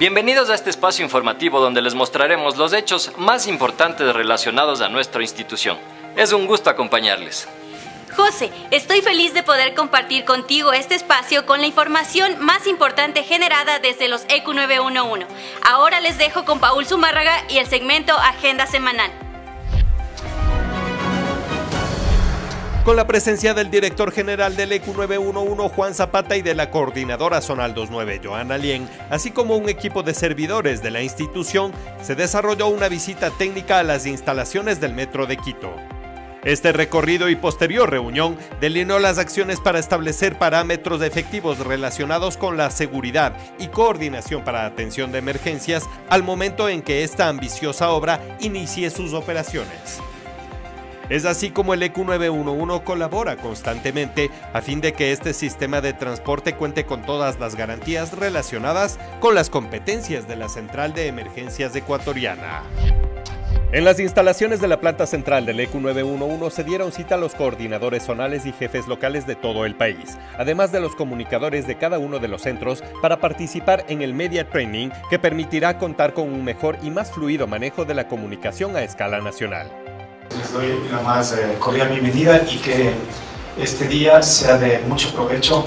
Bienvenidos a este espacio informativo donde les mostraremos los hechos más importantes relacionados a nuestra institución. Es un gusto acompañarles. José, estoy feliz de poder compartir contigo este espacio con la información más importante generada desde los EQ 911. Ahora les dejo con Paul Zumárraga y el segmento Agenda Semanal. Con la presencia del director general del EQ 911 Juan Zapata y de la coordinadora Zonal 29 Joana Lien, así como un equipo de servidores de la institución, se desarrolló una visita técnica a las instalaciones del Metro de Quito. Este recorrido y posterior reunión delineó las acciones para establecer parámetros efectivos relacionados con la seguridad y coordinación para atención de emergencias al momento en que esta ambiciosa obra inicie sus operaciones. Es así como el EQ911 colabora constantemente a fin de que este sistema de transporte cuente con todas las garantías relacionadas con las competencias de la Central de Emergencias Ecuatoriana. En las instalaciones de la planta central del EQ911 se dieron cita a los coordinadores zonales y jefes locales de todo el país, además de los comunicadores de cada uno de los centros para participar en el Media Training que permitirá contar con un mejor y más fluido manejo de la comunicación a escala nacional. Les doy la más eh, cordial bienvenida y que este día sea de mucho provecho.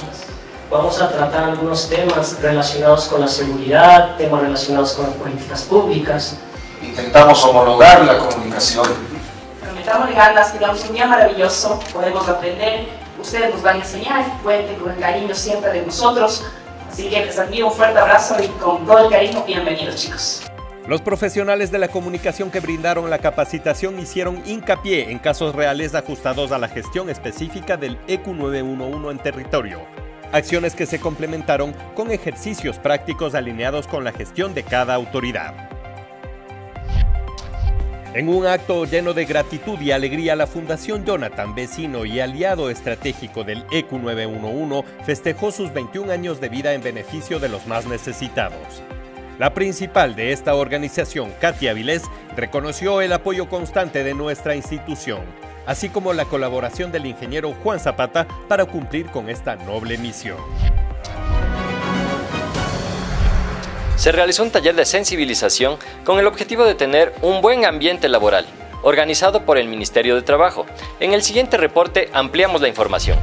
Vamos a tratar algunos temas relacionados con la seguridad, temas relacionados con las políticas públicas, intentamos homologar la comunicación. Prometamos ganas, digamos, un día maravilloso, podemos aprender, ustedes nos van a enseñar, cuenten con el cariño siempre de nosotros. Así que les envío un fuerte abrazo y con todo el cariño, bienvenidos chicos. Los profesionales de la comunicación que brindaron la capacitación hicieron hincapié en casos reales ajustados a la gestión específica del EQ911 en territorio. Acciones que se complementaron con ejercicios prácticos alineados con la gestión de cada autoridad. En un acto lleno de gratitud y alegría, la Fundación Jonathan, vecino y aliado estratégico del EQ 911, festejó sus 21 años de vida en beneficio de los más necesitados. La principal de esta organización, Katia Vilés, reconoció el apoyo constante de nuestra institución, así como la colaboración del ingeniero Juan Zapata para cumplir con esta noble misión. se realizó un taller de sensibilización con el objetivo de tener un buen ambiente laboral, organizado por el Ministerio de Trabajo. En el siguiente reporte ampliamos la información.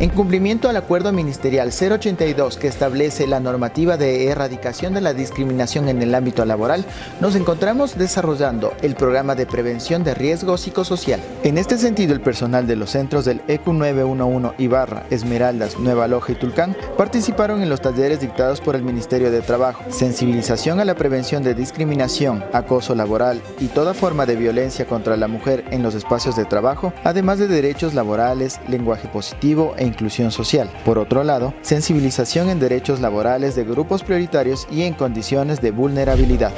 En cumplimiento al acuerdo ministerial 082 que establece la normativa de erradicación de la discriminación en el ámbito laboral, nos encontramos desarrollando el programa de prevención de riesgo psicosocial. En este sentido, el personal de los centros del EQ 911 Ibarra, Esmeraldas, Nueva Loja y Tulcán participaron en los talleres dictados por el Ministerio de Trabajo, sensibilización a la prevención de discriminación, acoso laboral y toda forma de violencia contra la mujer en los espacios de trabajo, además de derechos laborales, lenguaje positivo e inclusión social. Por otro lado, sensibilización en derechos laborales de grupos prioritarios y en condiciones de vulnerabilidad.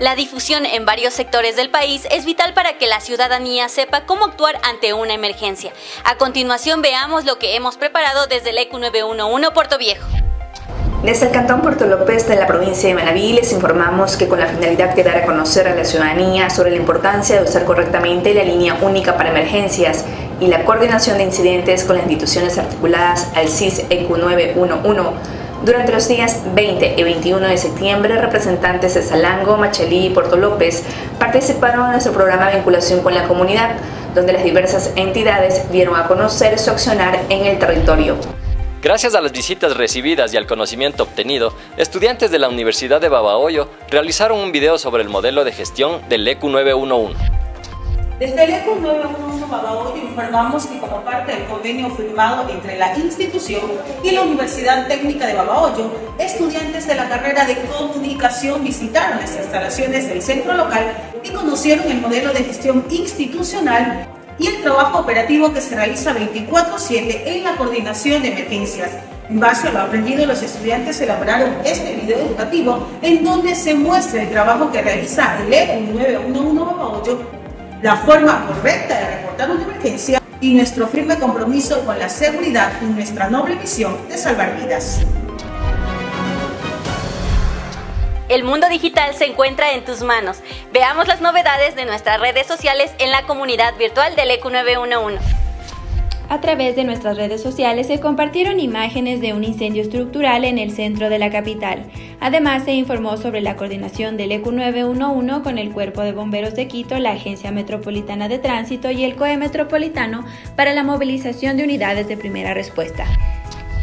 La difusión en varios sectores del país es vital para que la ciudadanía sepa cómo actuar ante una emergencia. A continuación veamos lo que hemos preparado desde el EQ 911 Puerto Viejo. Desde el Cantón Puerto López de la provincia de Manaví les informamos que con la finalidad de dar a conocer a la ciudadanía sobre la importancia de usar correctamente la línea única para emergencias y la coordinación de incidentes con las instituciones articuladas al CIS EQ 911, durante los días 20 y 21 de septiembre, representantes de Salango, Machelí y Puerto López participaron en nuestro programa de vinculación con la comunidad, donde las diversas entidades dieron a conocer su accionar en el territorio. Gracias a las visitas recibidas y al conocimiento obtenido, estudiantes de la Universidad de Babahoyo realizaron un video sobre el modelo de gestión del EQ 911. Desde el ECO 911 Babahoyo informamos que como parte del convenio firmado entre la institución y la Universidad Técnica de Babahoyo, estudiantes de la carrera de comunicación visitaron las instalaciones del centro local y conocieron el modelo de gestión institucional y el trabajo operativo que se realiza 24/7 en la coordinación de emergencias. En base a lo aprendido, los estudiantes elaboraron este video educativo en donde se muestra el trabajo que realiza el ECO 911 Babahoyo, la forma correcta de reportar una emergencia y nuestro firme compromiso con la seguridad y nuestra noble misión de salvar vidas. El mundo digital se encuentra en tus manos. Veamos las novedades de nuestras redes sociales en la comunidad virtual del EQ911. A través de nuestras redes sociales se compartieron imágenes de un incendio estructural en el centro de la capital. Además, se informó sobre la coordinación del EQ 911 con el Cuerpo de Bomberos de Quito, la Agencia Metropolitana de Tránsito y el COE Metropolitano para la movilización de unidades de primera respuesta.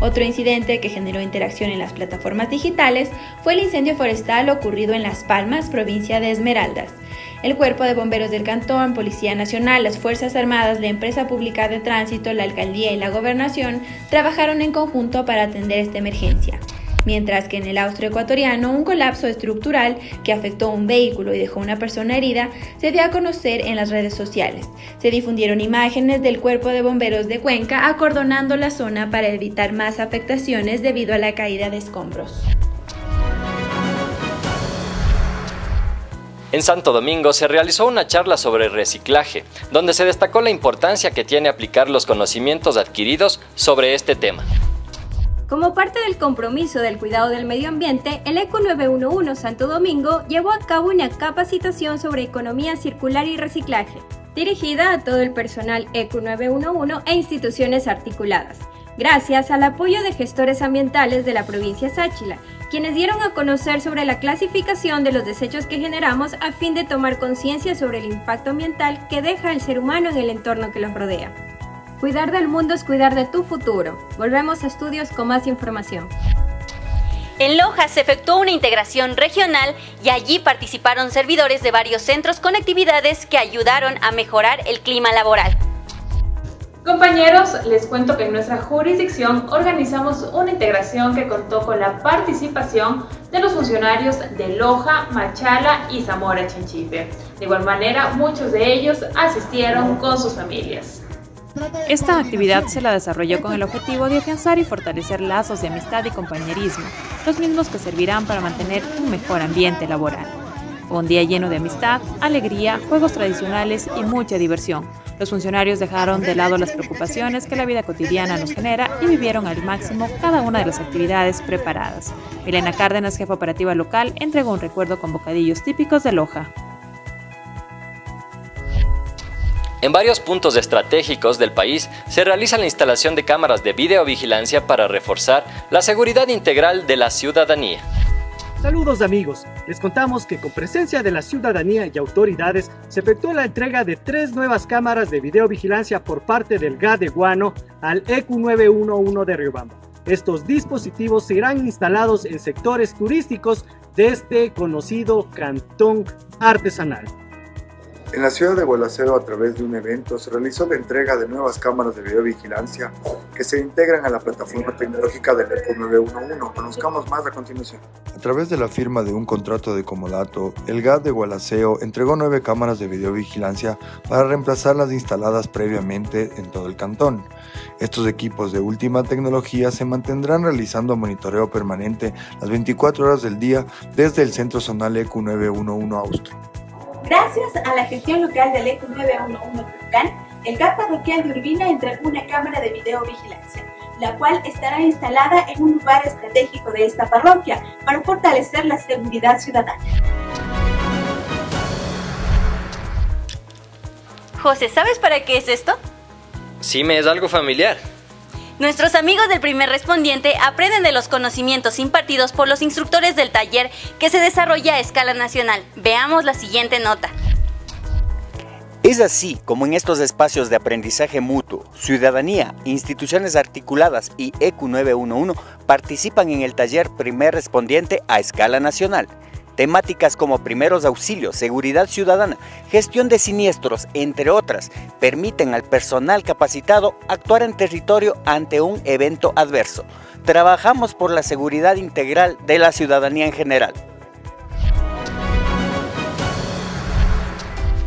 Otro incidente que generó interacción en las plataformas digitales fue el incendio forestal ocurrido en Las Palmas, provincia de Esmeraldas. El Cuerpo de Bomberos del Cantón, Policía Nacional, las Fuerzas Armadas, la Empresa Pública de Tránsito, la Alcaldía y la Gobernación trabajaron en conjunto para atender esta emergencia. Mientras que en el austro ecuatoriano un colapso estructural que afectó un vehículo y dejó una persona herida se dio a conocer en las redes sociales. Se difundieron imágenes del cuerpo de bomberos de Cuenca acordonando la zona para evitar más afectaciones debido a la caída de escombros. En Santo Domingo se realizó una charla sobre reciclaje, donde se destacó la importancia que tiene aplicar los conocimientos adquiridos sobre este tema. Como parte del compromiso del cuidado del medio ambiente, el ECO 911 Santo Domingo llevó a cabo una capacitación sobre economía circular y reciclaje, dirigida a todo el personal ECO 911 e instituciones articuladas, gracias al apoyo de gestores ambientales de la provincia Sáchila, quienes dieron a conocer sobre la clasificación de los desechos que generamos a fin de tomar conciencia sobre el impacto ambiental que deja el ser humano en el entorno que los rodea. Cuidar del mundo es cuidar de tu futuro. Volvemos a estudios con más información. En Loja se efectuó una integración regional y allí participaron servidores de varios centros con actividades que ayudaron a mejorar el clima laboral. Compañeros, les cuento que en nuestra jurisdicción organizamos una integración que contó con la participación de los funcionarios de Loja, Machala y Zamora Chinchipe. De igual manera, muchos de ellos asistieron con sus familias. Esta actividad se la desarrolló con el objetivo de afianzar y fortalecer lazos de amistad y compañerismo, los mismos que servirán para mantener un mejor ambiente laboral. un día lleno de amistad, alegría, juegos tradicionales y mucha diversión, los funcionarios dejaron de lado las preocupaciones que la vida cotidiana nos genera y vivieron al máximo cada una de las actividades preparadas. Elena Cárdenas, jefa operativa local, entregó un recuerdo con bocadillos típicos de Loja. En varios puntos estratégicos del país se realiza la instalación de cámaras de videovigilancia para reforzar la seguridad integral de la ciudadanía. Saludos amigos, les contamos que con presencia de la ciudadanía y autoridades se efectuó la entrega de tres nuevas cámaras de videovigilancia por parte del GA de Guano al EQ 911 de Riobamba. Estos dispositivos serán instalados en sectores turísticos de este conocido cantón artesanal. En la ciudad de Gualaceo, a través de un evento, se realizó la entrega de nuevas cámaras de videovigilancia que se integran a la plataforma tecnológica del ECO 911. Conozcamos más a continuación. A través de la firma de un contrato de comolato, el GAD de Gualaceo entregó nueve cámaras de videovigilancia para reemplazar las instaladas previamente en todo el cantón. Estos equipos de última tecnología se mantendrán realizando monitoreo permanente las 24 horas del día desde el centro zonal EQ 911 Austro. Gracias a la gestión local del ECO 911 Tucán, el GAP parroquial de Urbina entregó una cámara de videovigilancia, la cual estará instalada en un lugar estratégico de esta parroquia para fortalecer la seguridad ciudadana. José, ¿sabes para qué es esto? Sí, me es algo familiar. Nuestros amigos del primer respondiente aprenden de los conocimientos impartidos por los instructores del taller que se desarrolla a escala nacional. Veamos la siguiente nota. Es así como en estos espacios de aprendizaje mutuo, ciudadanía, instituciones articuladas y EQ 911 participan en el taller primer respondiente a escala nacional Temáticas como primeros auxilios, seguridad ciudadana, gestión de siniestros, entre otras, permiten al personal capacitado actuar en territorio ante un evento adverso. Trabajamos por la seguridad integral de la ciudadanía en general.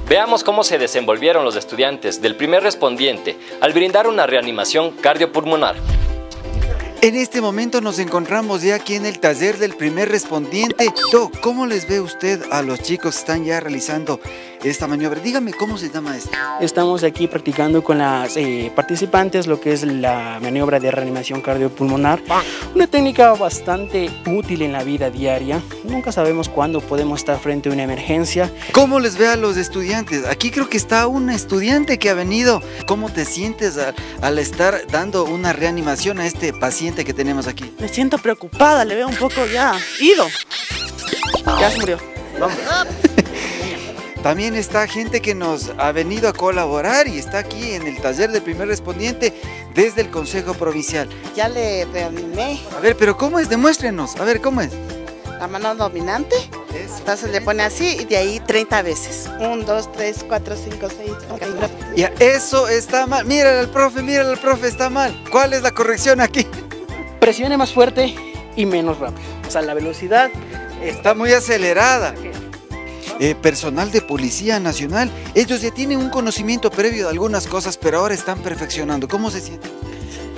Veamos cómo se desenvolvieron los estudiantes del primer respondiente al brindar una reanimación cardiopulmonar. En este momento nos encontramos ya aquí en el taller del primer respondiente. ¿Cómo les ve usted a los chicos que están ya realizando esta maniobra. Dígame, ¿cómo se llama esto? Estamos aquí practicando con las eh, participantes lo que es la maniobra de reanimación cardiopulmonar. Una técnica bastante útil en la vida diaria. Nunca sabemos cuándo podemos estar frente a una emergencia. ¿Cómo les ve a los estudiantes? Aquí creo que está un estudiante que ha venido. ¿Cómo te sientes al estar dando una reanimación a este paciente que tenemos aquí? Me siento preocupada, le veo un poco ya ido. Ya se murió. Vamos. También está gente que nos ha venido a colaborar y está aquí en el taller del primer respondiente desde el Consejo Provincial. Ya le reanimé. A ver, pero ¿cómo es? Demuéstrenos. A ver, ¿cómo es? La mano dominante. Entonces le pone así y de ahí 30 veces. 1, 2, 3, 4, 5, 6. Ya, eso está mal. Mírale al profe, mírale al profe, está mal. ¿Cuál es la corrección aquí? Presione más fuerte y menos rápido. O sea, la velocidad está muy acelerada. Eh, personal de Policía Nacional, ellos ya tienen un conocimiento previo de algunas cosas, pero ahora están perfeccionando. ¿Cómo se sienten?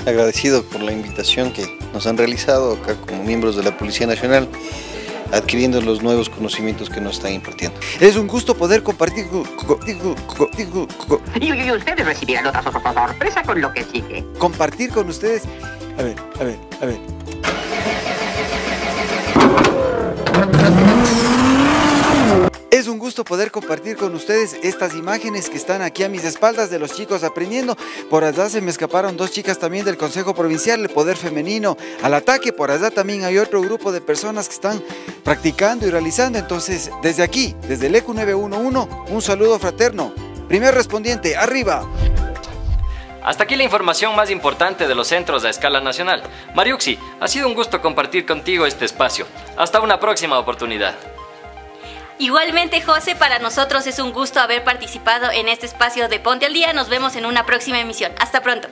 Agradecido por la invitación que nos han realizado acá como miembros de la Policía Nacional adquiriendo los nuevos conocimientos que nos están impartiendo. Es un gusto poder compartir y, ustedes recibirán otra sorpresa con lo que sigue. Compartir con ustedes. A ver, a ver, a ver. Es un poder compartir con ustedes estas imágenes que están aquí a mis espaldas de los chicos aprendiendo. Por allá se me escaparon dos chicas también del Consejo Provincial, el Poder Femenino al ataque. Por allá también hay otro grupo de personas que están practicando y realizando. Entonces, desde aquí, desde el ECU 911, un saludo fraterno. Primer respondiente, arriba. Hasta aquí la información más importante de los centros a escala nacional. Mariuxi, ha sido un gusto compartir contigo este espacio. Hasta una próxima oportunidad. Igualmente, José, para nosotros es un gusto haber participado en este espacio de Ponte al Día. Nos vemos en una próxima emisión. Hasta pronto.